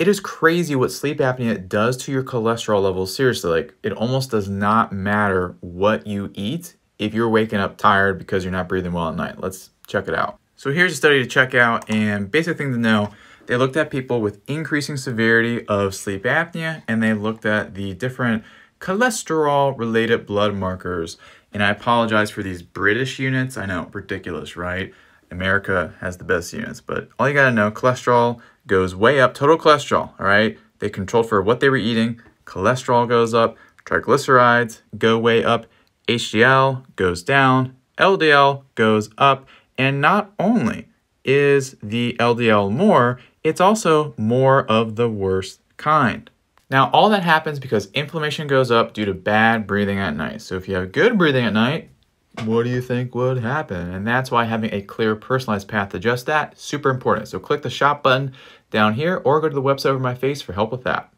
it is crazy what sleep apnea does to your cholesterol levels. Seriously, like it almost does not matter what you eat if you're waking up tired because you're not breathing well at night. Let's check it out. So here's a study to check out and basic thing to know. They looked at people with increasing severity of sleep apnea and they looked at the different cholesterol related blood markers. And I apologize for these British units. I know, ridiculous, right? America has the best units, but all you gotta know, cholesterol goes way up, total cholesterol, all right? They controlled for what they were eating, cholesterol goes up, triglycerides go way up, HDL goes down, LDL goes up, and not only is the LDL more, it's also more of the worst kind. Now, all that happens because inflammation goes up due to bad breathing at night. So if you have good breathing at night, what do you think would happen? And that's why having a clear personalized path to just that, super important. So click the shop button down here or go to the website over my face for help with that.